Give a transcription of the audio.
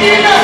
Argentina!